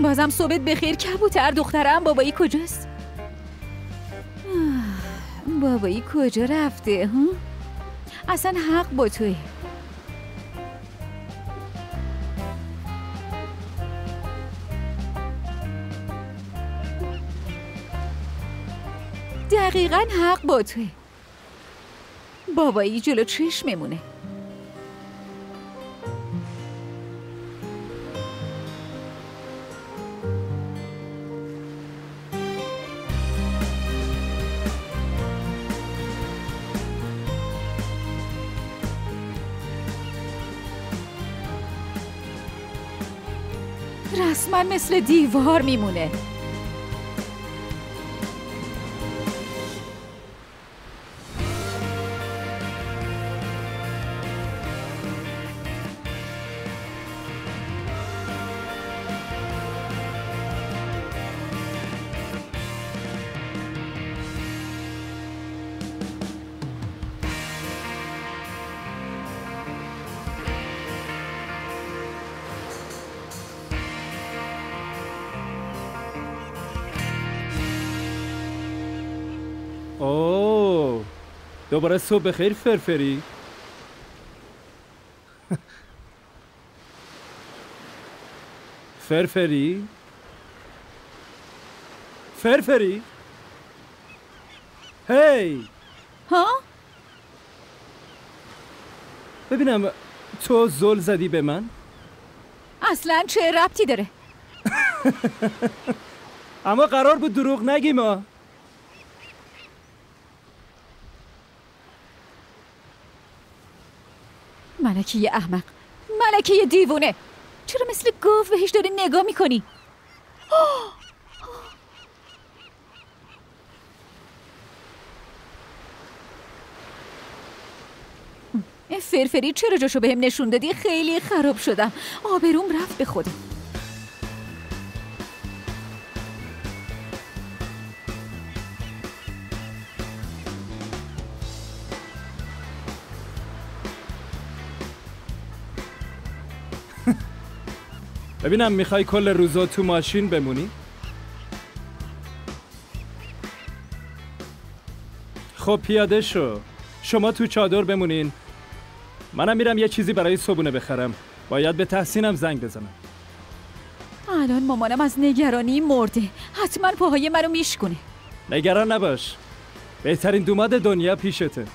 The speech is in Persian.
بازم صبحت بخیر. کبوتر دخترم بابایی کجاست؟ بابایی کجا رفته؟ ها؟ اصلا حق با توی. دقیقا حق با توی. بابایی جلو چشممونه رسما مثل دیوار میمونه. اوه. دوباره صبح بخیر فرفری. فرفری؟ فرفری؟ هی! ها؟ ببینم تو زل زدی به من؟ اصلا چه ربطی داره؟ اما قرار بود دروغ نگیم ها ملکه یه احمق ملکه یه دیوونه چرا مثل گاو بهش داری نگاه می‌کنی؟ این فرفری چرا جاشو بهم نشون دادی خیلی خراب شدم آبروم رفت به خودم ببینم می‌خوای کل روزا تو ماشین بمونی؟ خب پیاده شو. شما تو چادر بمونین. منم میرم یه چیزی برای صبونه بخرم. باید به تحسینم زنگ بزنم. الان مامانم از نگرانی مرده. حتما پاهای منو میشکونه. نگران نباش. بهترین دوماد دنیا پیشته.